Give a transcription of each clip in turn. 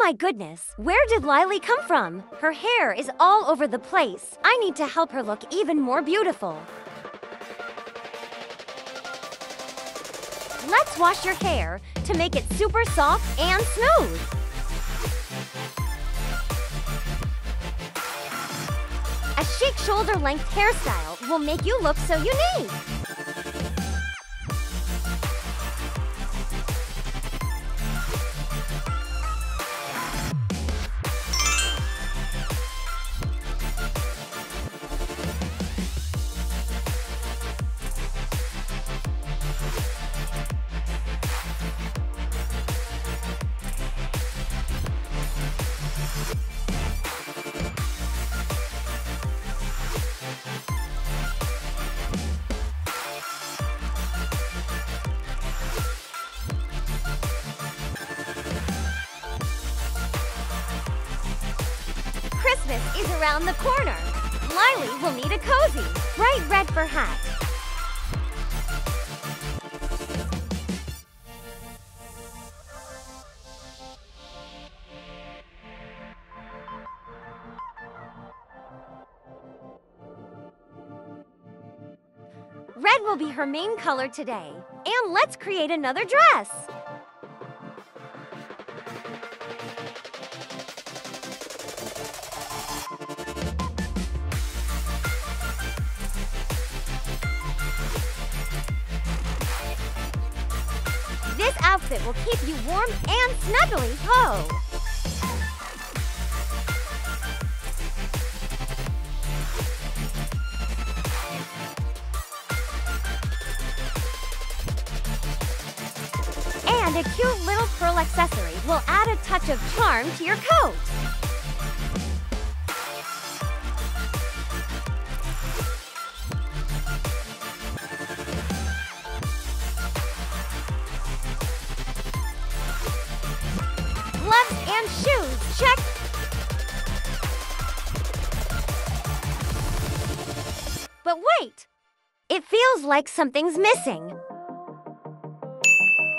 my goodness, where did Lyly come from? Her hair is all over the place. I need to help her look even more beautiful. Let's wash your hair to make it super soft and smooth. A chic shoulder-length hairstyle will make you look so unique. Christmas is around the corner. Lyly will need a cozy, bright red for hat. Red will be her main color today. And let's create another dress. Outfit will keep you warm and snuggly ho! And a cute little pearl accessory will add a touch of charm to your coat. Gloves and shoes, check. But wait! It feels like something's missing.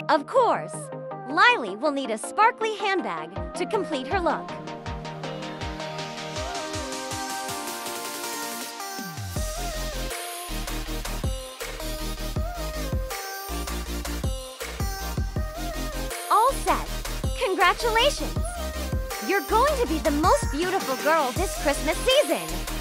Of course, Lyly will need a sparkly handbag to complete her look. Congratulations! You're going to be the most beautiful girl this Christmas season.